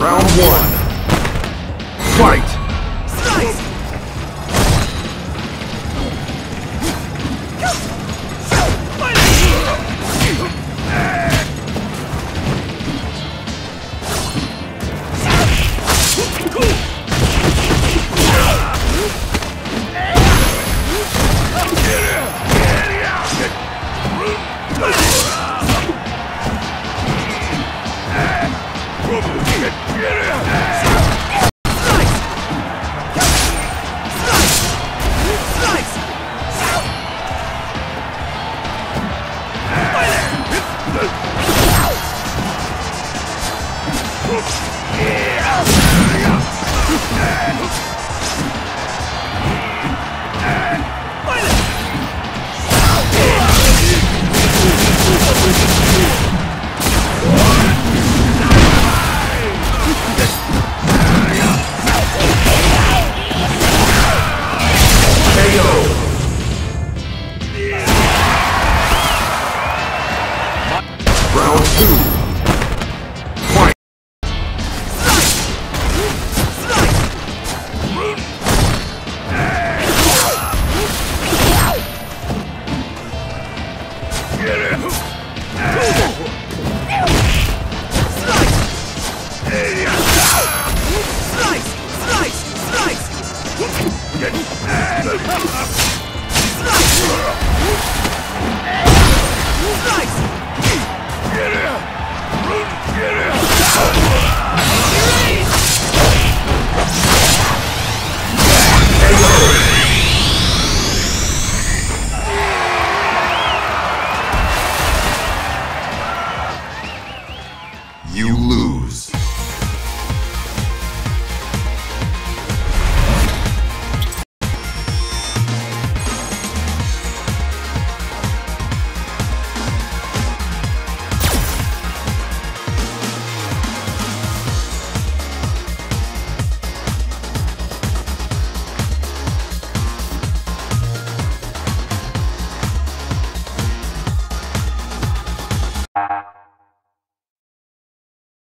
Round one. Round You lose.